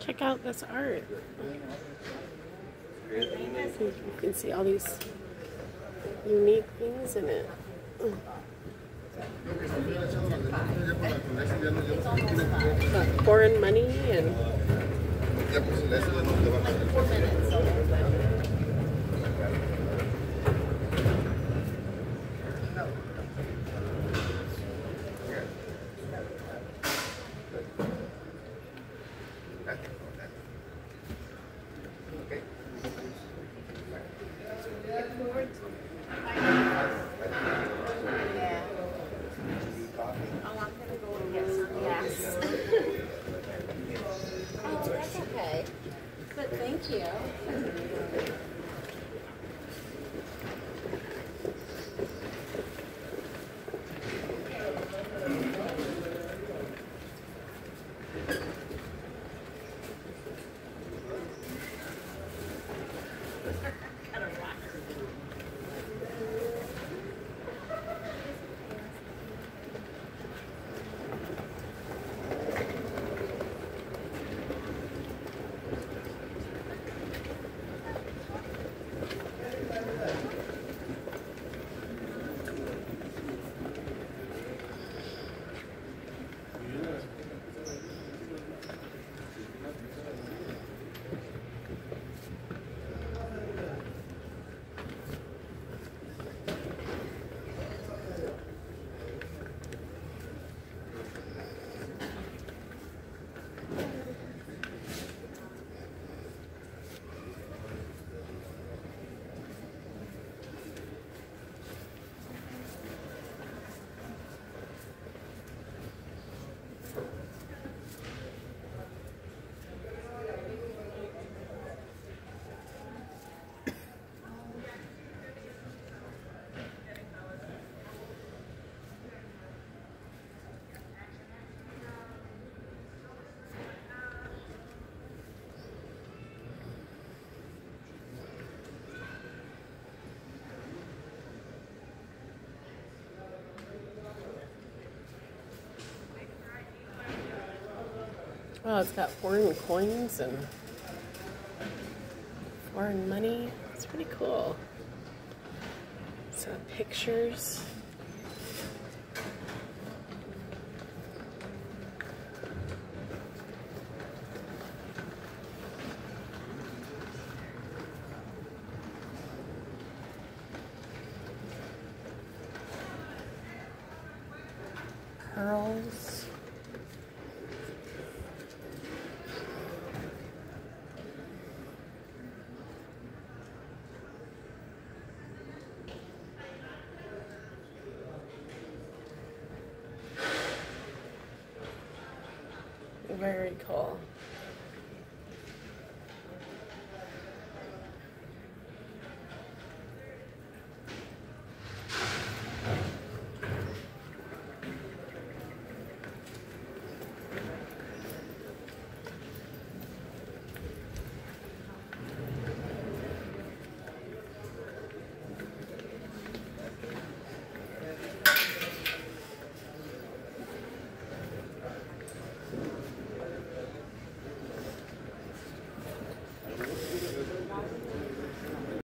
Check out this art. You can see all these unique things in it. Foreign money and you. Oh, it's got foreign coins and foreign money. It's pretty cool. Some pictures. Pearls. Very cool.